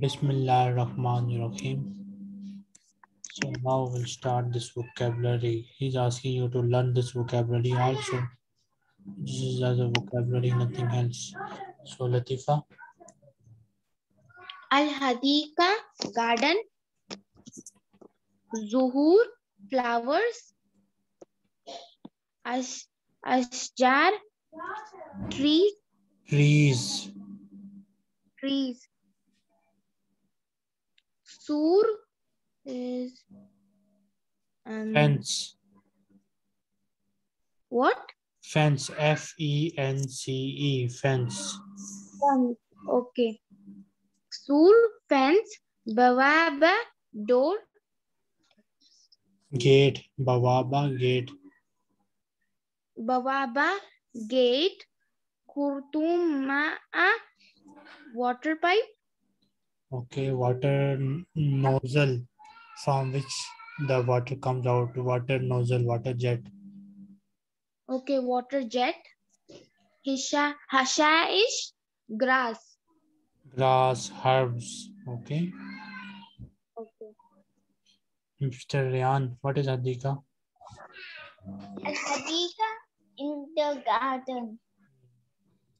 Bismillah Rahman Rahim. So now we'll start this vocabulary. He's asking you to learn this vocabulary also. This is as a vocabulary, nothing else. So Latifa, Al-Hadika, garden. Zuhur, flowers. As Asjar, trees, trees, trees. Sur is um, fence, what? fence, F-E-N-C-E, fence. Fence. Okay. Sur, fence. Bawaba, door. Gate, Bawaba, gate. Bawaba, gate. Kurtumaa, water pipe. Okay, water nozzle from which the water comes out. Water nozzle, water jet. Okay, water jet. Hisha, Hashaish, grass. Grass, herbs. Okay. Okay. Mr. Ryan, what is Adhika? Al-Hadika in the garden.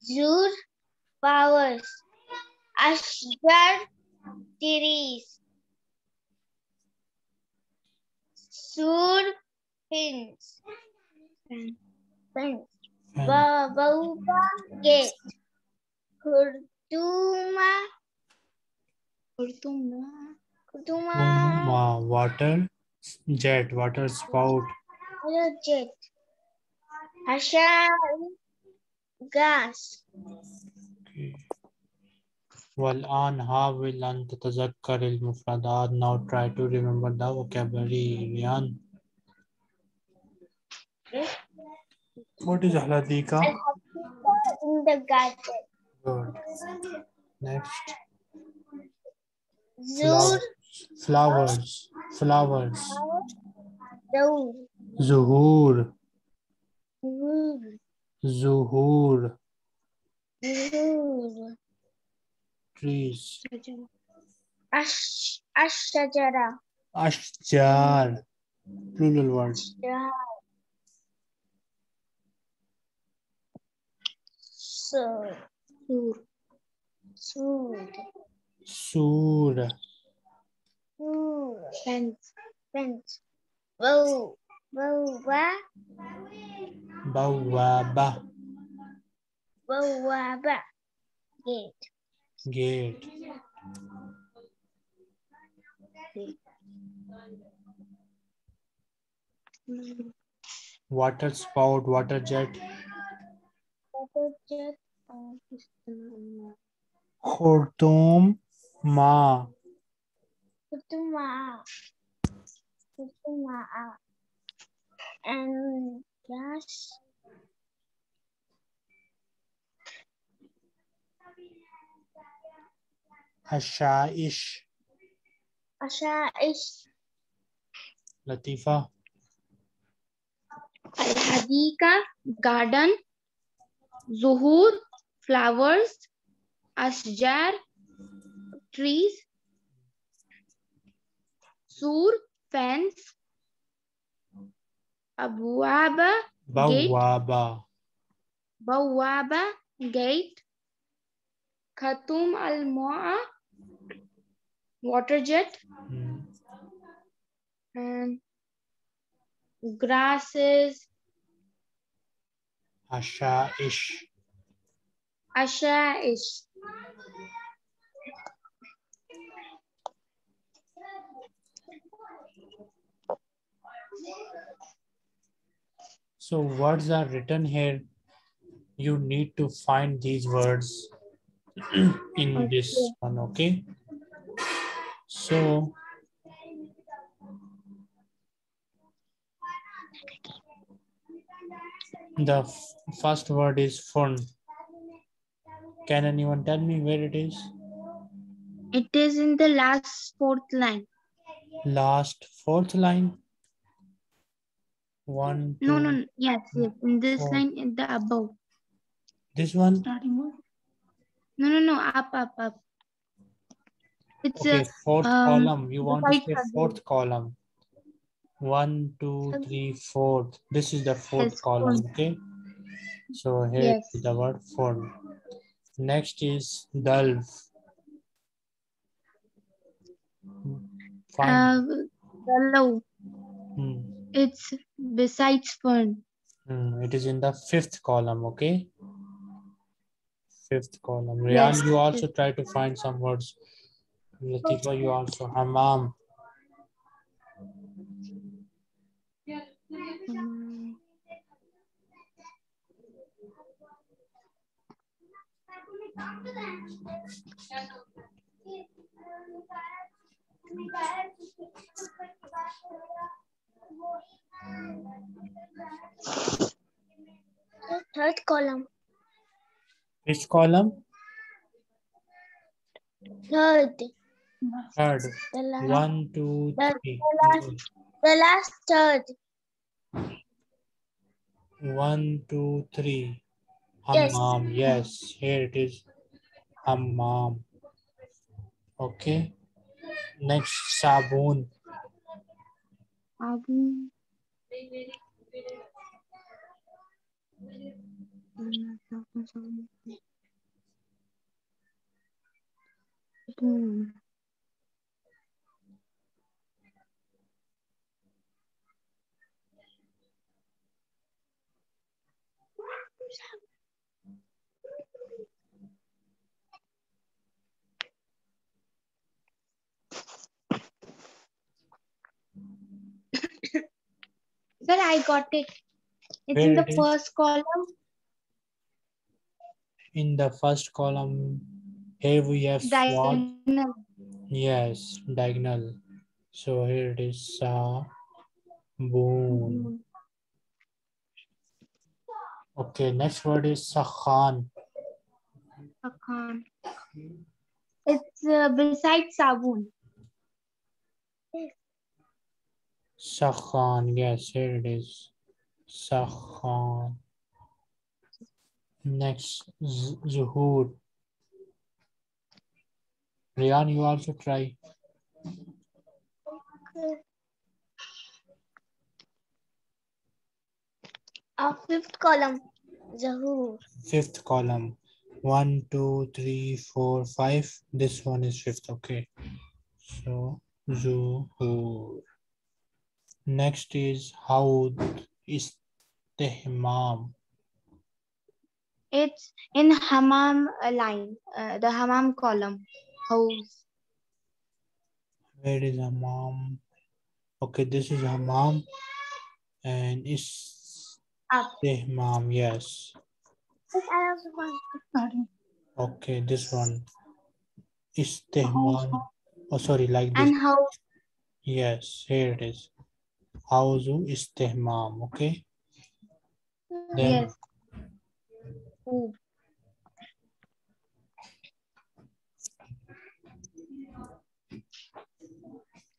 Zur, flowers. Ashgar, trees. Sur, fence. Fence. Fan- Ba- Bauba, gate. Kurtuma. Kurtuma. Kurtuma. Water jet, water spout. Water jet. Hasha, gas. Okay. والآن حاول أن تتذكر المفردات. Now try to remember the vocabulary. Ryan, what is Ahladika? Al-Hadika in the garden. Good. Next. Zur, Flowers. Flowers. Daur. Zuhur. Zur, Zuhur. Trees. Ash, Ashajara. Ashjar. Plural words. Yeah. So. Sur. Sur. Fence. Fence. Bow. Bowa. Bawaba. Bowaba. Gate. Gate. Mm. Water spout. Water jet. Water jet. Oh, this is the- Khurtum. Ma. Kutuma. Kutuma. And gas. Hashaish. Ashaish. Latifa. Al-Hadika, garden. Zuhur, flowers. Ashjar, trees. Sur, fence. Abwaba, Gate. Bawaba. Bawaba, gate. Khatum al-Mu'a, water jet. Hmm. And grasses. Hashaish. Ashaish. So words are written here. You need to find these words in this one, okay? So the first word is fun. Can anyone tell me where it is? It is in the last fourth line. Last fourth line. One, two, No, no, no. Yes, yes. In this four. line, in the above. this one. Starting one. No, no, no. Up, up, up. It's Okay, a fourth um, column. You want to say fourth column. One, two, three, fourth. This is the fourth Yes, column, okay? So here Yes. is the word fourth. Next is. Find. uh, yellow. Hmm. It's besides fern. Hmm, It is in the fifth column, okay? Fifth column. Rian, Yes. you also try to find some words. Latifa, you also. Hammam. Um, Third column. Which column? Third. Third. The last. One, two, The- three. the last. The last third. One, two, three. Yes. Hammam. Yes, here it is. Hammam. Okay. Next, sabun. Abu. Hmm. Sir, I got it. It's Where in the it first column. In the first column, here we have. Diagonal. Yes, diagonal. So here it is sabun. Hmm. Okay, next word is sakhan. Akhan. It's uh, beside Sabun. Sakhan. Yes, here it is. Sakhan. Next, Z- zuhur. Rian, you also try. Our fifth column. Zahur. Fifth column. One, two, three, four, five. This one is fifth. Okay. So zuhur. Next is haud. Istihmam. It's in Hammam uh, line, uh, the Hammam column. House. Where is hammam? Okay, this is hammam. And Up. istihmam. Yes. Yes, I also want. Okay, this one. Istihmam. Oh, sorry, like this. And house. Yes, here it is. Hauzu istihmam. Okay. Then Yes. Ooh.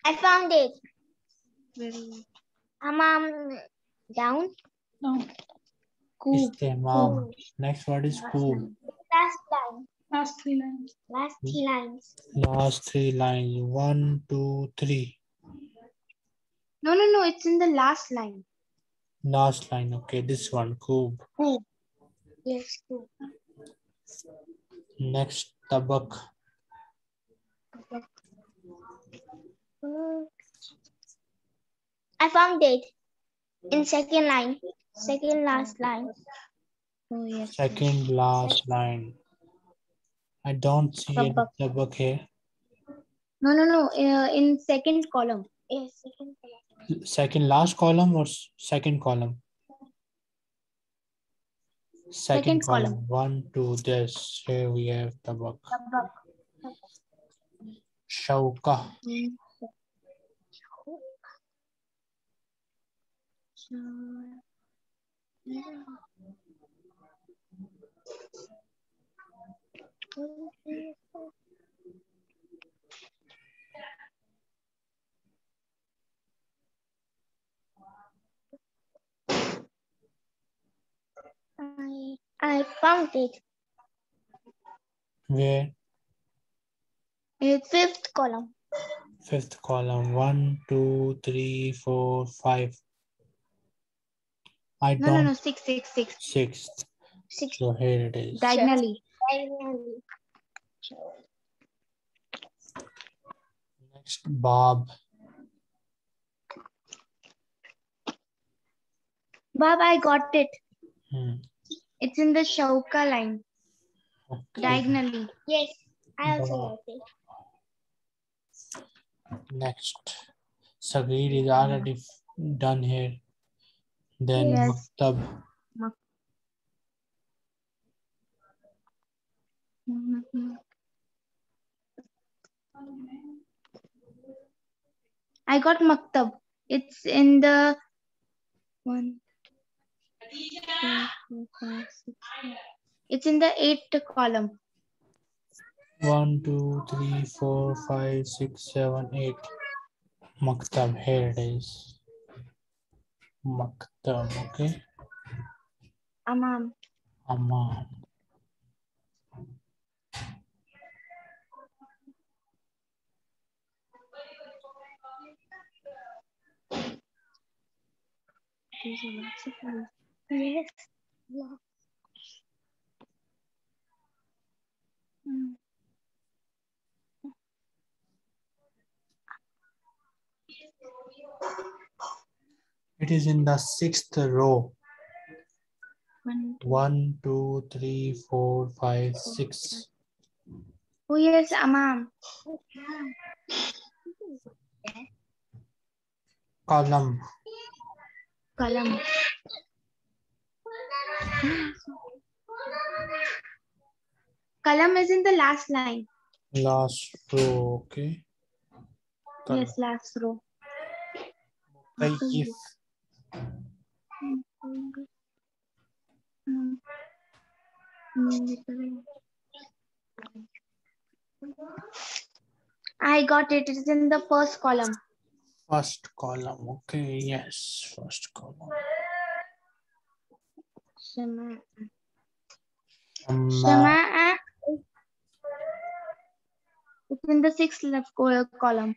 I found it. Very Hammam down. No. Cool. istihmam. Next word is kub. Last line. Last three lines. Last three lines. Last three lines. One, two, three. No, no, no. It's in the last line. Last line. Okay, this one. Kub. Cool. Yes. Cool. Next, tabak. I found it. In second line. Second last line. Oh, yes. Second last line. I don't see any Tabak. tabak here. No, no, no. Uh, in second column. Yes. Second column. Second last column or second column? Second, Second column. column. One, two, this. Here we have tabak. Tabak. Shauka. Mm. I I found it. Where? It's fifth column. Fifth column. One, two, three, four, five. I No, don't. no, no, six, six, six. Sixth. Six. So here it is. Diagonally. Diagonally. Next, Bob. Bob, I got it. Hmm. It's in the Shauka line, Okay. diagonally. Yes, I also Wow. got it. Next, Sagir is already done here. Then Yes. Maktab. I got Maktab. It's in the one. two, three, four, five, six, seven. It's in the eighth column. One, two, three, four, five, six, seven, eight. Maktab. Here it is. Maktab. Okay. Amam. Amam. There's a lots of them. Yes. Yeah. Mm. It is in the sixth row. One, two. Three, four, five, six. Oh yes, Amam. Column. Column. Column is in the last line. Last row. Okay. Column. Yes, last row. Tayyif. I got it. It is in the first column. First column. Okay. Yes. First column. Shema. Shama. Shema. It's in the sixth left co- column.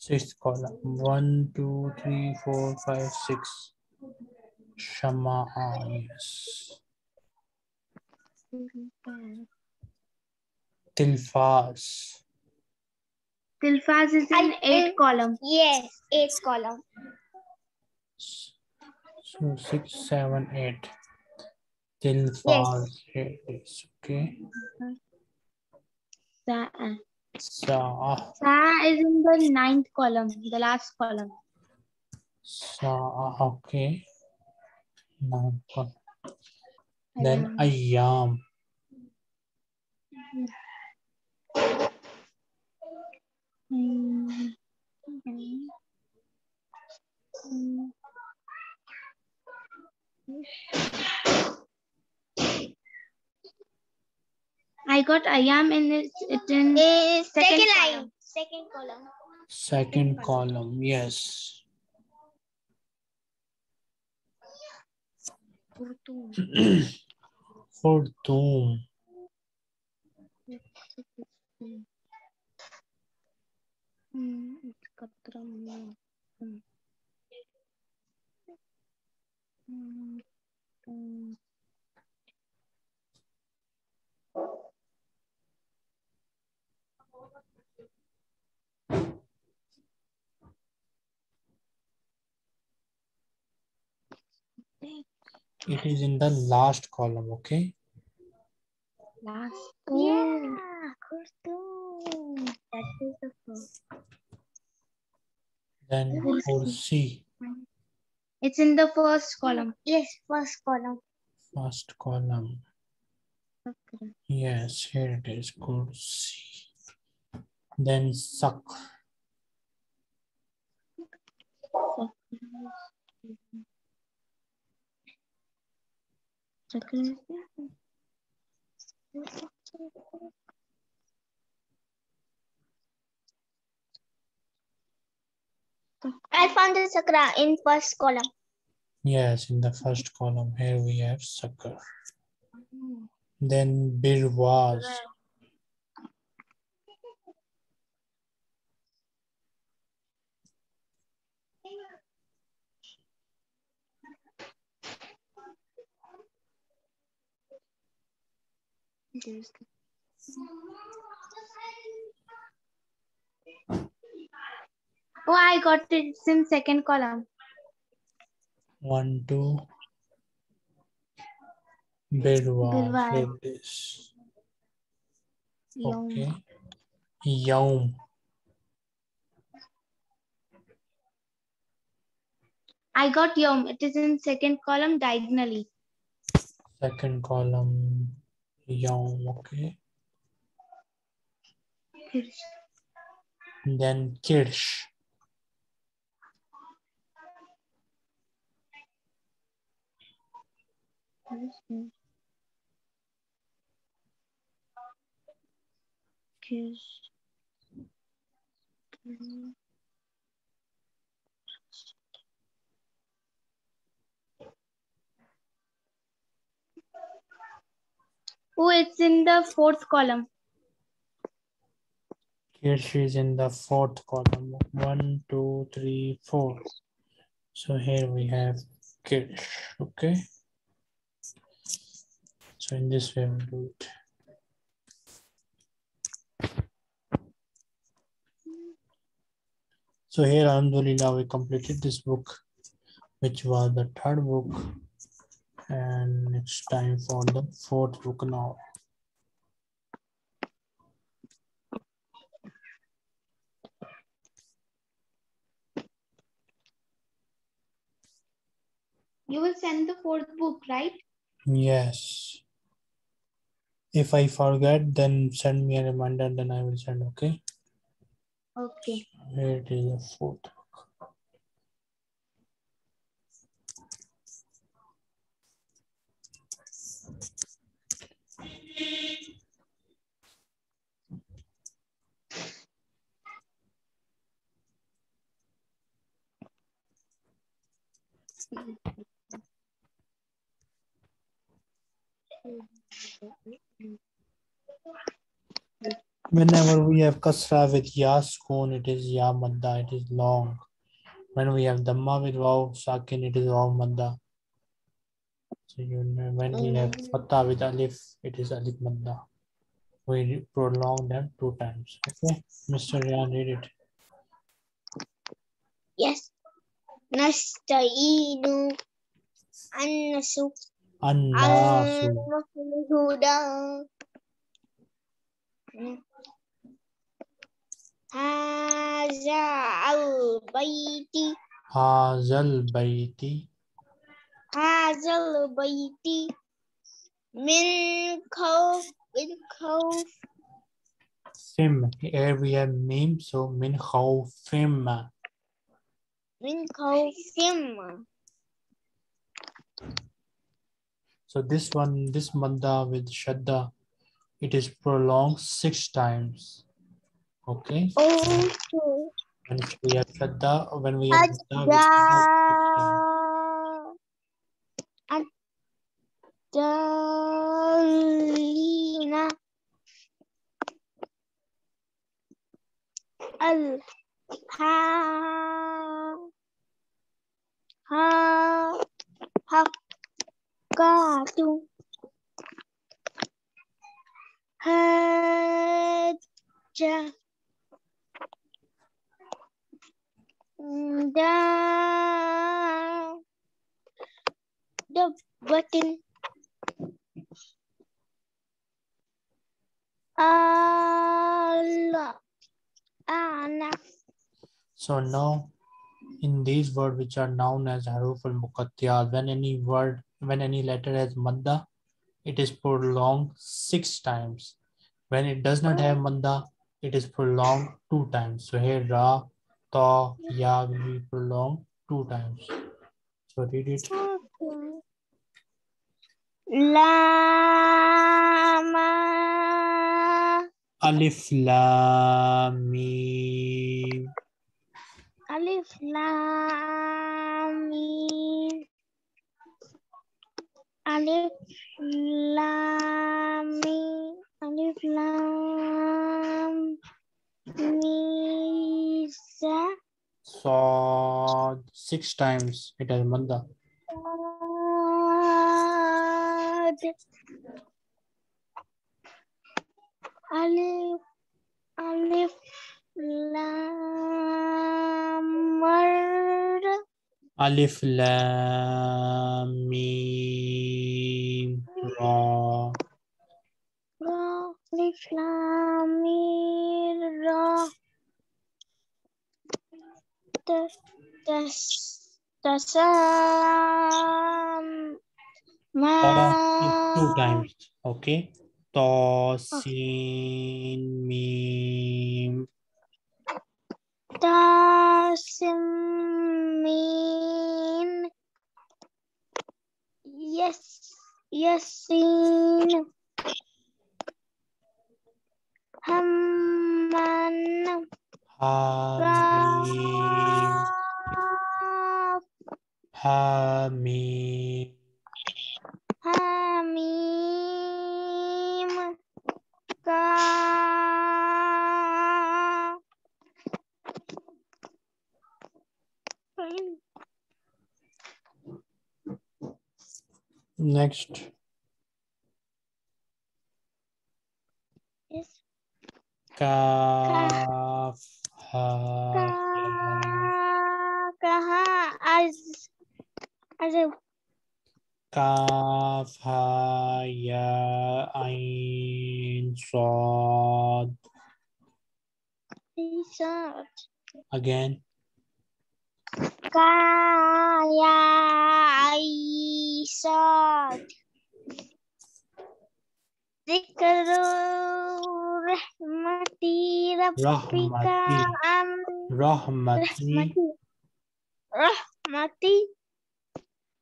Sixth column. One, two, three, four, five, six. Shama. Ah, yes. Tilfas. Tilfaz is in I eighth column. Yes, eighth column. So six, seven, eight. Tilfas. Here it is. Okay. Sa- ah. Sa. Sa is in the ninth column, the last column. Sa. Okay. Nine column. Then Ayyam. Mm. Mm. I got Ayam in it, it in Is Second second, column. line. Second column. Second column. Yes. Khurtum. Mm, it's Katram. Mm. Mm, mm. It is in the last column. Okay. Last. Yeah, Khurtum. That is the first. Then Kursi. It's in the first column. Yes, first column. First column. Okay. Yes, here it is. Kursi. Then Sak. I found the sakra in first column. Yes, in the first column. Here we have Sakar. Then Birwaz. There's Oh, I got it. It's in second column. One, two. Birwa. Birwa. Here it is. Yum. Okay. Yaum. I got yom. It is in second column diagonally. Second column. Yaum. Okay. Then Kirsch. Kiss. Oh, it's in the fourth column. Kirsch is in the fourth column. One, two, three, four. So here we have Kirsch. Okay. So in this way we do it. So here, Alhamdulillah, we completed this book, which was the third book. And it's time for the fourth book now. You will send the fourth book, right? Yes. If I forget, then send me a reminder, then I will send, okay? Okay. Here it is the fourth Whenever we have kasra with ya skoon, it is ya madda, it is long. When we have dhamma with waw sakin, it is waw madda. So you know, when we have fatha with alif, it is alif madda. We prolong them two times. Okay, Mr. Ryan, read it. Yes. Nasta'inu. Annasu. Annasu. Huda. Haza al-bayti. Hazal baiti. Haza al-bayti. Min khawf. Min khawf. Fim. Here we so min khawfim. Min khawfim. So this one, this madda with shadda, it is prolonged six times. Okay. Okay. When we have shadda, when we have shadda. Adalina. Al. So now, in these words which are known as haruf al muqattiyat, when any word, when any letter has madda, it is prolonged six times. When it does not have madda, it is prolonged two times. So here ra, ta, ya will be prolonged two times. So read it. Lama. Alif lam mim. Alif lam mim. Alif lam mim. Alif lam mim. Six times. It has madda. Alif Alif Lam Mar Alif Lam Mim Ra. Ra Alif Lam Mim Ra Tas Tas Tasam Ma two times. Okay. Ta Sin Mim. Tasim Mim Yes Hamman Hamim. Kaf Hamim. Hamim Kaf Next. Yes. Kaf. Ha. Ya. Ka- Kaha Az Azab Kaf. Ha. Ya. Ain. Sad. Isat Again. ya Aisyah Zikru mati rabbika am rahmati. Rahmati.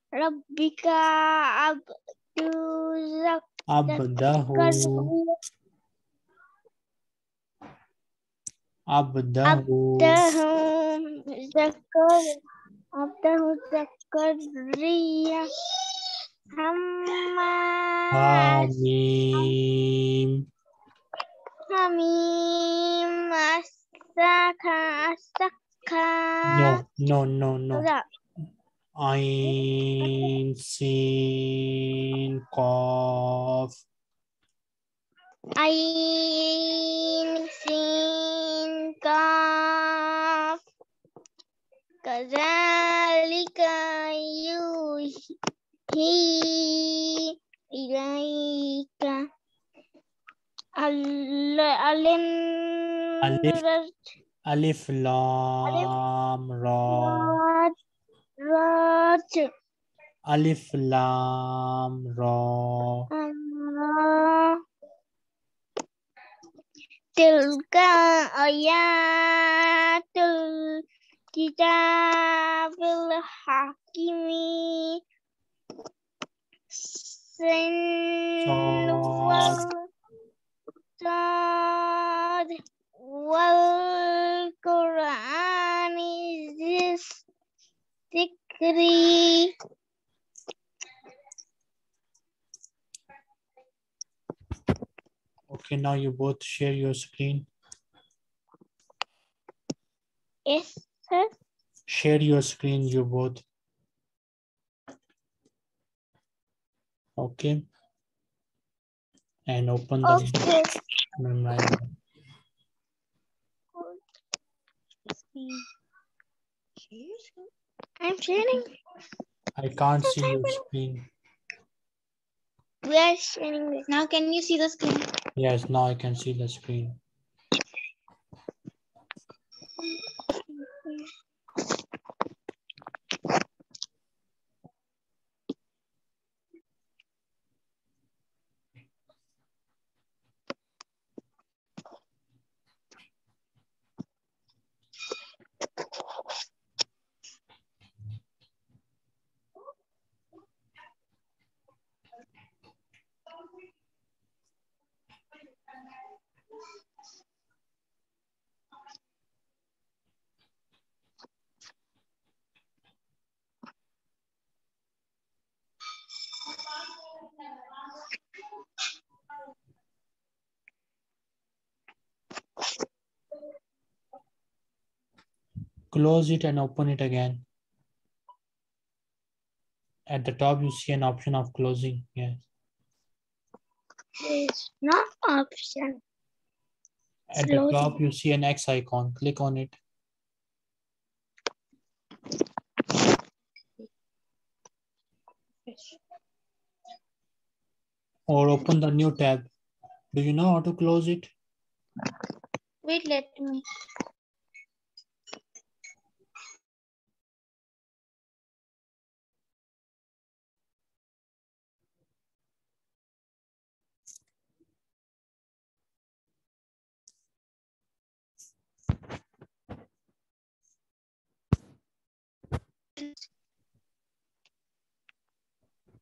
Rabbika abduzak abdahu. Abdahu. Abdahu. Zakar. Abdahu Zakariya Hamma Hamim. Hamim Asaka Asaka No, no, no, no. Ain, Sin, Qaf. Ain Sin Kaf Kazalika yuhi ilaika Al- Alim Alif. Alif, Lam, Ra. Raj Raj Alif, Lam, Ra. Amra Tilka ayatul kitabil hakimi Sin wal Sad wal Qur'ani Okay, now you both share your screen. Yes, sir. Share your screen, you both. Okay. And open the Okay. memorize. I'm sharing. I can't see your screen. We are sharing this. Now can you see the screen? Yes, now I can see the screen. Okay. Close it and open it again. At the top, you see an option of closing. Yes. It's not option. At the top, you see an X icon. Click on it. Or open the new tab. Do you know how to close it? Wait, let me.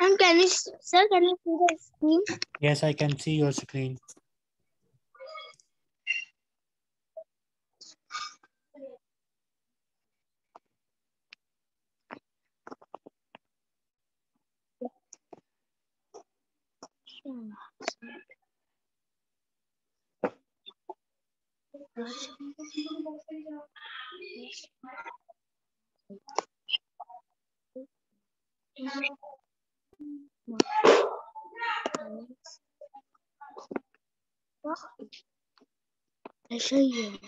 And can you, sir, can you see the screen? Yes, I can see your screen. I'll show you.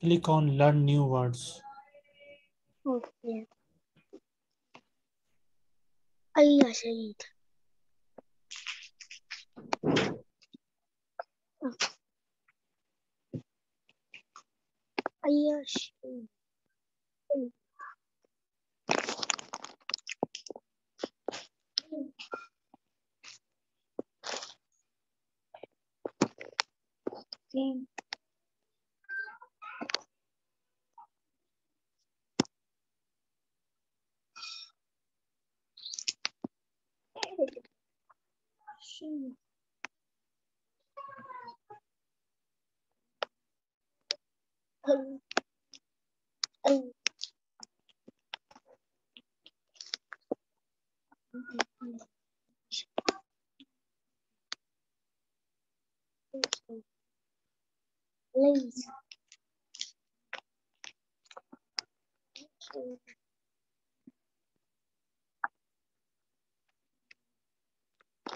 Click on learn new words. seguida. Aí eu achei. Sim.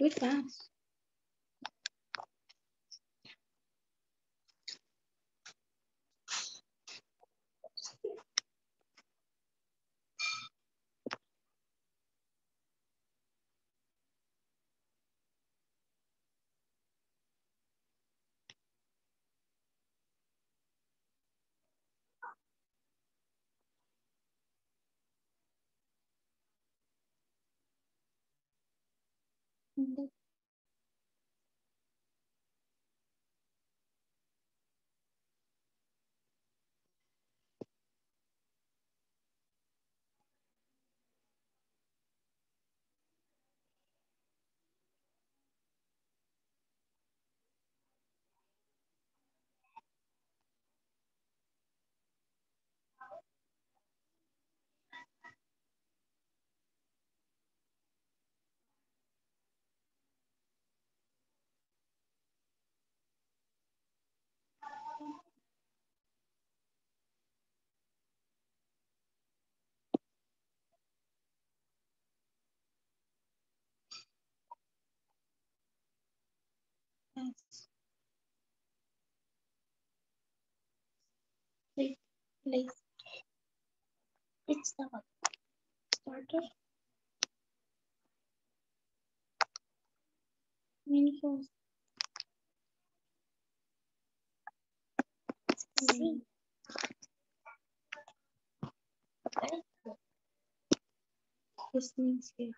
Do it fast. the Please, please. It's the one. Starter. Meaningful. See. Listening skills.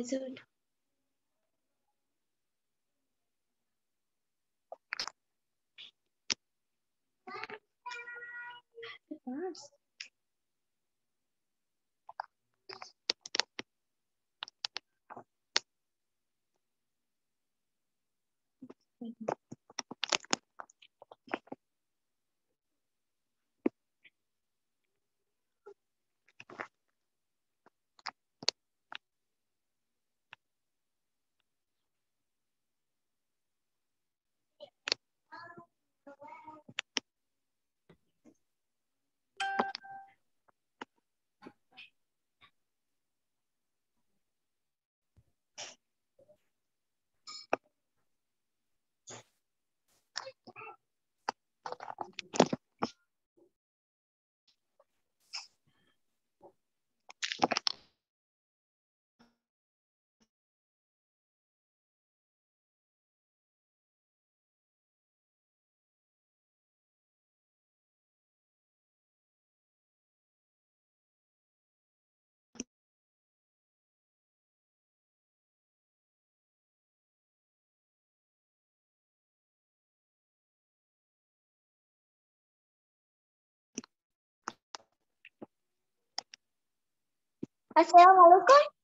Desert. Paseo